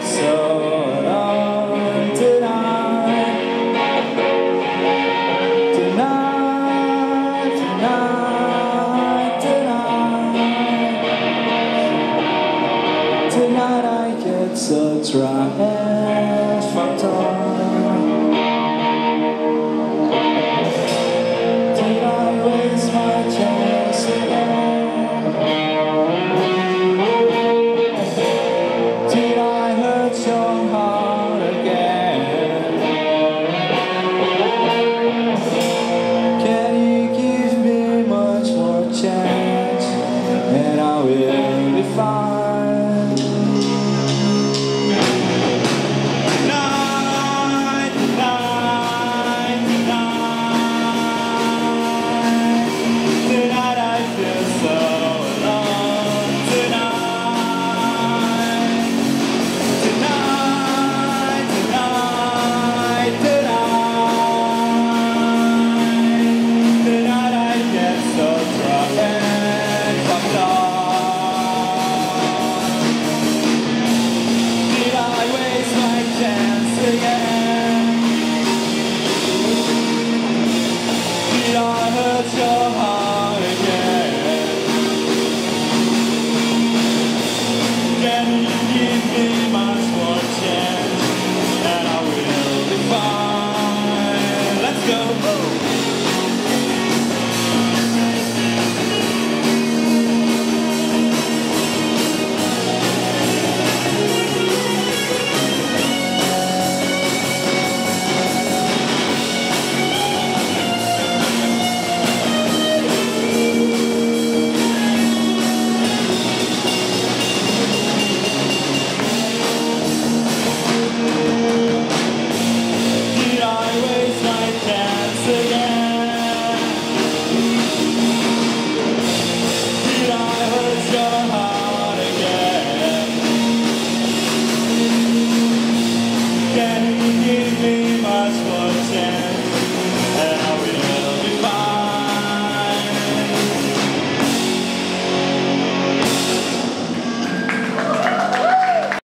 so alone tonight. Tonight, tonight, tonight. Tonight I get so drunk and fucked.